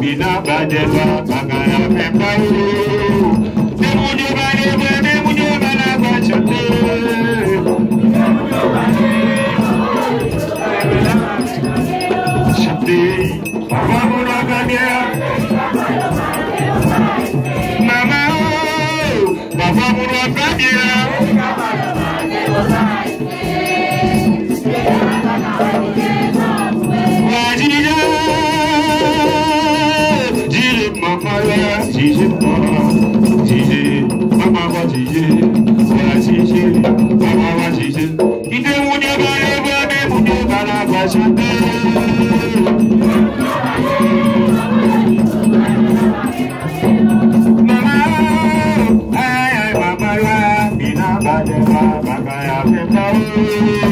bina bajeba, bagaya pepa o. Demunyo bajeba, demunyo ṣíṣe ṣíṣe bàbá wa ṣíṣe ọ̀rà ṣíṣe bàbá wa ṣíṣe. ìdè mu ní ọba rẹ̀ bá dé mu ní ọba rẹ̀ bá ṣe dé. Mama, ay ay mama la, mi na ba de ba, ba ka ya fe ta o.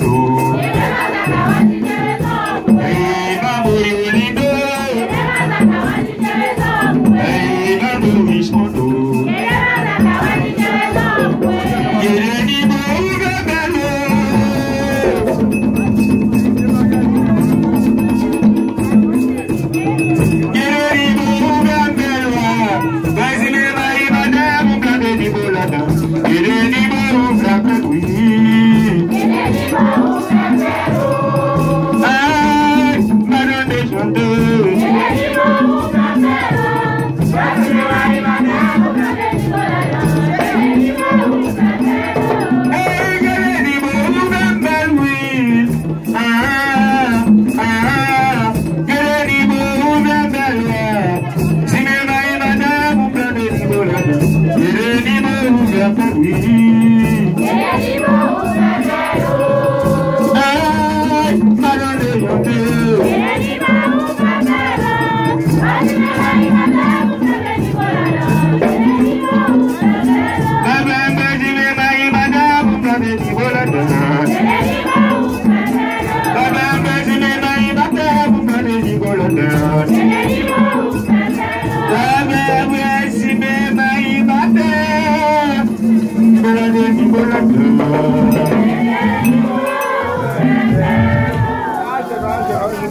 Lord.